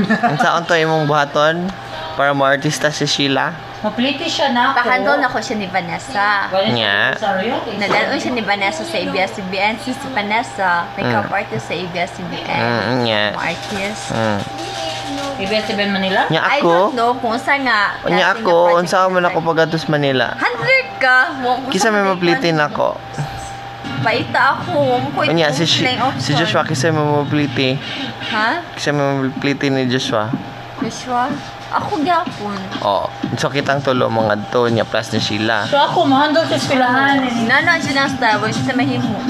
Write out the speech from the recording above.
Ang saon to imong buhaton para mo artista si Sheila. Mapliti siya na ako. Pahandol na ko siya ni Vanessa. Nya. Nadaloon siya ni Vanessa sa ABS-CBN. Si si Vanessa, makeup artist sa ABS-CBN. Mm, nya. Mga artist. Mm. ABS-CBN Manila? Nya I ako. don't know kung saan nga. Nya ako, unsa man na ako pagadtos Manila. Hundred ka. Mo- kung Kisa may na maplitin ako. Baita ako. Mo ko Nya si si son. Joshua kisa may mapliti. Ha? Kisa may mapliti ni Joshua. Joshua? Ako gyapon. Oh, so kitang tulo mga to niya plus ni Sheila. So ako, mahandol sa eskwelahan. Nana, siya ng style. Wala siya sa mahimo.